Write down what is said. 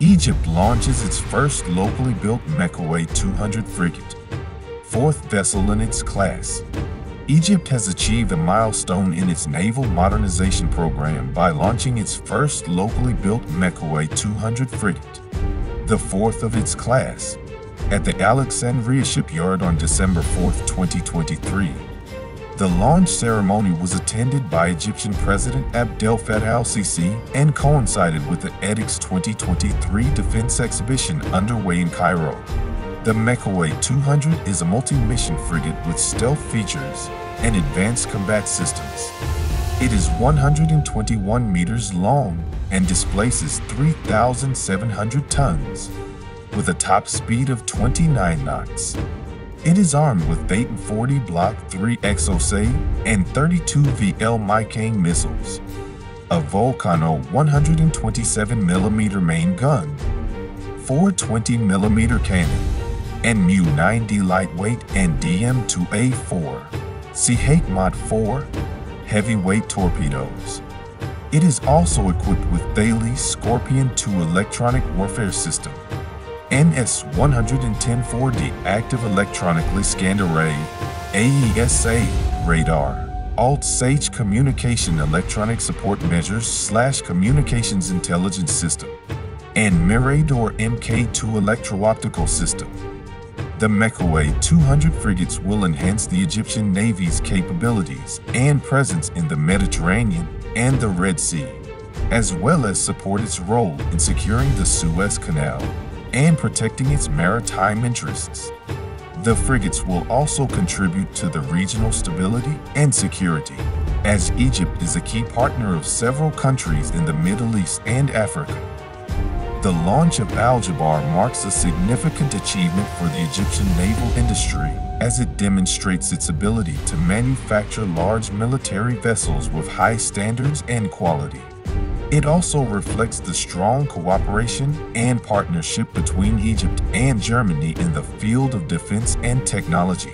Egypt launches its first locally built MEKO 200 frigate, fourth vessel in its class. Egypt has achieved a milestone in its naval modernization program by launching its first locally built MEKO 200 frigate, the fourth of its class, at the Alexandria shipyard on December 4, 2023. The launch ceremony was attended by Egyptian President Abdel Fattah al-Sisi and coincided with the EDEX 2023 defense exhibition underway in Cairo. The MEKO 200 is a multi-mission frigate with stealth features and advanced combat systems. It is 121 meters long and displaces 3,700 tons with a top speed of 29 knots. It is armed with Dayton 40 Block 3 Exocet and 32 VL Mycane missiles, a Vulcano 127mm main gun, four 20mm cannon, and MU90 lightweight and DM-2A4, Cehmot 4 heavyweight torpedoes. It is also equipped with Thales Scorpion 2 electronic warfare system, NS-110-4D active electronically scanned array, AESA radar, Alt-SAGE communication electronic support measures slash communications intelligence system, and Mirador Mk2 electro-optical system. The MEKO 200 frigates will enhance the Egyptian Navy's capabilities and presence in the Mediterranean and the Red Sea, as well as support its role in securing the Suez Canal and protecting its maritime interests. The frigates will also contribute to the regional stability and security, as Egypt is a key partner of several countries in the Middle East and Africa. The launch of Al-Jabar marks a significant achievement for the Egyptian naval industry as it demonstrates its ability to manufacture large military vessels with high standards and quality. It also reflects the strong cooperation and partnership between Egypt and Germany in the field of defense and technology.